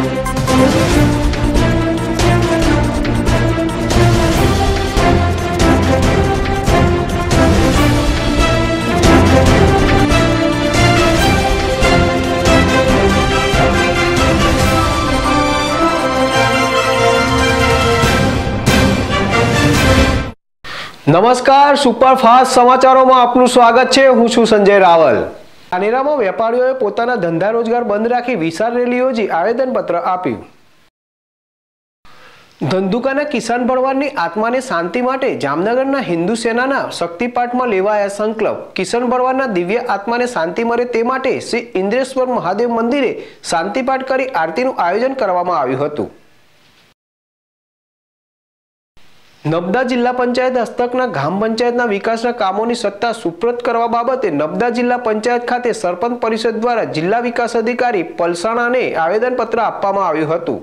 નમસ્કાર સુપરફાસ્ટ સમાચારોમાં આપનું સ્વાગત છે. હું છું સંજય રાવલ. ધાનેરામાં વેપારીઓએ પોતાના ધંધા રોજગાર બંધ રાખી વિશાળ રેલી યોજી આવેદનપત્ર આપ્યું. ધંધુકાના કિસાન ભરવાડની આત્માને શાંતિ માટે જામનગરના હિન્દુ સેનાના શક્તિપાઠમાં લેવાયા સંકલ્પ. કિશન ભરવાડના દિવ્ય આત્માને શાંતિ મળે તે માટે શ્રી ઇન્દ્રેશ્વર મહાદેવ મંદિરે શાંતિપાઠ કરી આરતીનું આયોજન કરવામાં આવ્યું હતું. નબદા જિલ્લા પંચાયત હસ્તકના ગ્રામ પંચાયતના વિકાસના કામોની સત્તા સુપ્રત કરવા બાબતે નબદા જિલ્લા પંચાયત ખાતે સરપંચ પરિષદ દ્વારા જિલ્લા વિકાસ અધિકારી પલસાણાને આવેદનપત્ર આપવામાં આવ્યું હતું.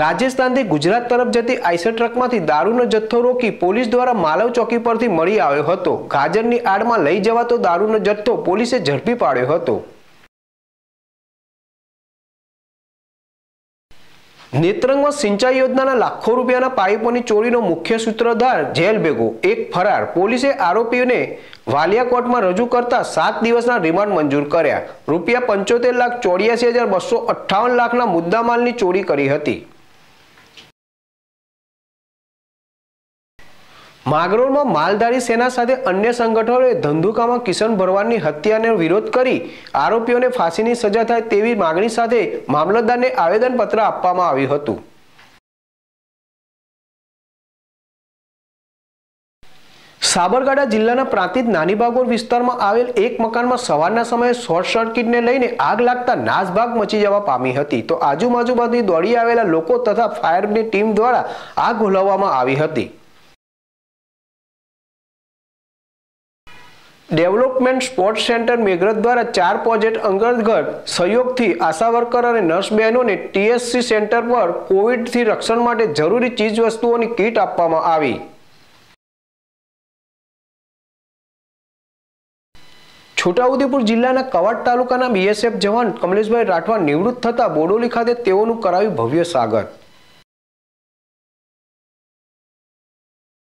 રાજસ્થાનથી ગુજરાત તરફ જતી આઈસર ટ્રકમાંથી દારૂનો જથ્થો રોકી પોલીસ દ્વારા માલવ ચોકી પરથી મળી આવ્યો હતો. ગાજરની આડમાં લઈ જવાતો દારૂનો જથ્થો પોલીસે ઝડપી પાડ્યો હતો. નેત્રંગમાં સિંચાઈ યોજનાના લાખો રૂપિયાના પાઇપોની ચોરીનો મુખ્ય સૂત્રધાર જેલ ભેગો. એક ફરાર પોલીસે આરોપીઓને વાલિયા કોર્ટમાં રજૂ કરતા સાત દિવસના રિમાન્ડ મંજૂર કર્યા. રૂપિયા પંચોતેર લાખ ચોર્યાસી હજાર બસો અઠ્ઠાવન લાખના મુદ્દામાલની ચોરી કરી હતી. માગરોળમાં માલધારી સેના સાથે અન્ય સંગઠનોએ ધંધુકામાં કિશન ભરવાડની હત્યાનો વિરોધ કરી આરોપીઓને ફાંસીની સજા થાય તેવી માગણી સાથે મામલતદારને આવેદનપત્ર આપવામાં આવ્યું હતું. સાબરકાંઠા જિલ્લાના પ્રાંતિત નાની બાગોર વિસ્તારમાં આવેલ એક મકાનમાં સવારના સમયે શોર્ટ સર્કિટને લઈને આગ લાગતા નાસભાગ મચી જવા પામી હતી. તો આજુબાજુમાંથી દોડી આવેલા લોકો તથા ફાયરની ટીમ દ્વારા આગ ઓલવવામાં આવી હતી. ડેવલપમેન્ટ સ્પોર્ટ્સ સેન્ટર મેઘરજ દ્વારા ચાર પ્રોજેક્ટ અંતર્ગત સહયોગથી આશા વર્કર અને નર્સ બહેનોને ટીએસસી સેન્ટર પર કોવિડથી રક્ષણ માટે જરૂરી ચીજવસ્તુઓની કીટ આપવામાં આવી. છોટાઉદેપુર જિલ્લાના કવાડ તાલુકાના બીએસએફ જવાન કમલેશભાઈ રાઠવા નિવૃત્ત થતા બોડોલી ખાતે તેઓનું કરાયું ભવ્ય સ્વાગત.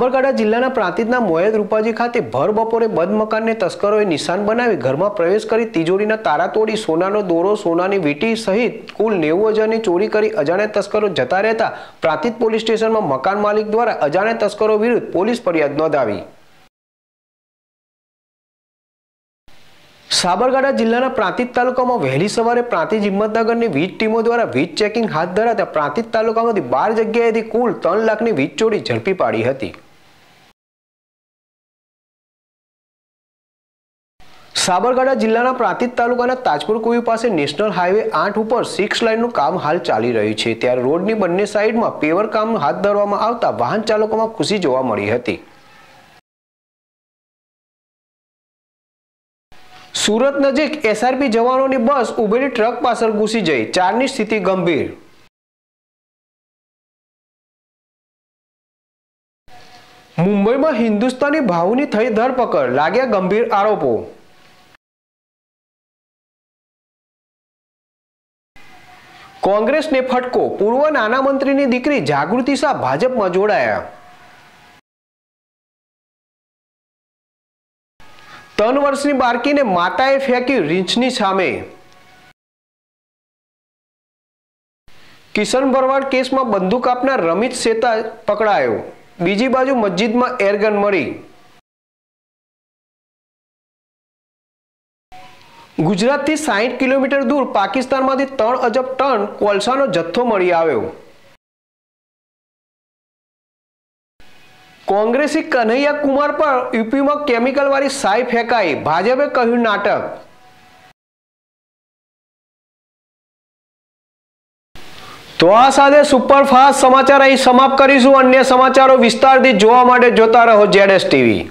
સાબરકાંઠા જિલ્લાના પ્રાંતિજના મોયદ રૂપાજી ખાતે ભર બપોરે બંધ મકાનને તસ્કરોએ નિશાન બનાવી ઘરમાં પ્રવેશ કરી તિજોરીના તારા તોડી સોનાનો દોરો, સોનાની વીંટી સહિત કુલ નેવું હજારની ચોરી કરી અજાણ્યા તસ્કરો જતા રહેતા પ્રાંતિજ પોલીસ સ્ટેશનમાં મકાન માલિક દ્વારા અજાણ્યા તસ્કરો વિરુદ્ધ પોલીસ ફરિયાદ નોંધાવી. સાબરકાંઠા જિલ્લાના પ્રાંતિજ તાલુકામાં વહેલી સવારે પ્રાંતિજ હિંમતનગરની વીજ ટીમો દ્વારા વીજ ચેકિંગ હાથ ધરાતા પ્રાંતિજ તાલુકામાંથી બાર જગ્યાએથી કુલ ત્રણ લાખની વીજ ચોરી ઝડપી પાડી હતી. સાબરકાંઠા જિલ્લાના પ્રાંતિજ તાલુકાના તાજપુર કુવી પાસે નેશનલ હાઈવે આઠ ઉપર સિક્સ લાઇનનું કામ હાલ ચાલી રહ્યું છે. ત્યારે રોડની બંને સાઇડમાં પેવર કામ હાથ ધરવામાં આવતા વાહન ચાલકોમાં ખુશી જોવા મળી હતી. સુરત નજીક એસઆરપી જવાનોની બસ ઉભેલી ટ્રક પાછળ ઘૂસી જઈ. ચારની સ્થિતિ ગંભીર. મુંબઈમાં હિન્દુસ્તાની ભાવની થઈ ધરપકડ, લાગ્યા ગંભીર આરોપો. કોંગ્રેસને ફટકો, પૂર્વ નાના મંત્રીની દીકરી જાગૃતિ શાહ ભાજપમાં જોડાયા. ત્રણ વર્ષની બાળકીને માતાએ ફેંકી રીંછની સામે. કિશન ભરવાડ કેસમાં બંદૂક આપનાર રમિત શેતા પકડાયો. બીજી બાજુ મસ્જિદમાં એરગન મળી. ગુજરાતથી સાહીઠ કિલોમીટર દૂર પાકિસ્તાનમાંથી ત્રણ અજબ ટન કોલસાનો જથ્થો મળી આવ્યો. કોંગ્રેસી કન્હૈયા કુમાર પર યુપીમાં કેમિકલ વાળી સાય ફેંકાઈ. ભાજપે કહ્યું નાટક. તો આ સાથે સુપરફાસ્ટ સમાચાર અહીં સમાપ્ત કરીશું. અન્ય સમાચારો વિસ્તારથી જોવા માટે જોતા રહો જેડએસ ટીવી.